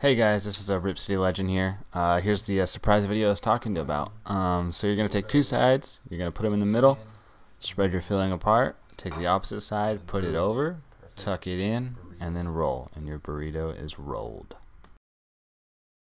Hey guys, this is a Rip City Legend here. Uh, here's the uh, surprise video I was talking to about. Um, so you're going to take two sides, you're going to put them in the middle, spread your filling apart, take the opposite side, put it over, tuck it in, and then roll. And your burrito is rolled.